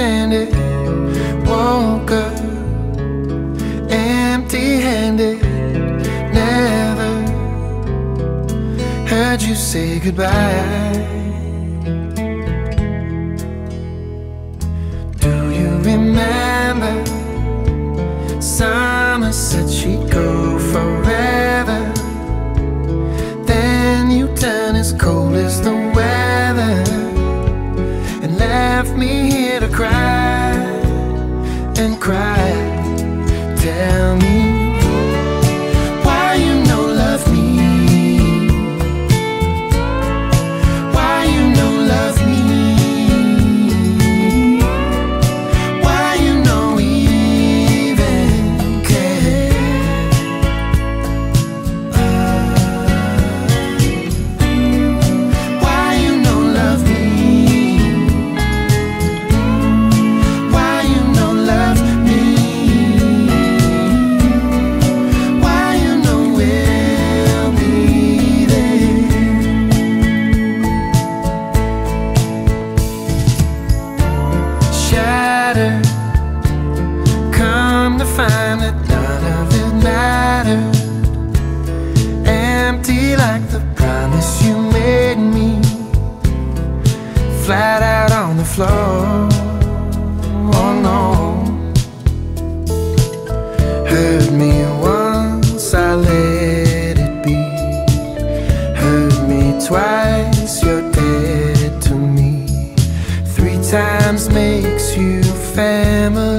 And it. won't go empty handed. Never heard you say goodbye. Do you remember? like the promise you made me. Flat out on the floor, oh no. Hurt me once, I let it be. Hurt me twice, you're dead to me. Three times makes you family.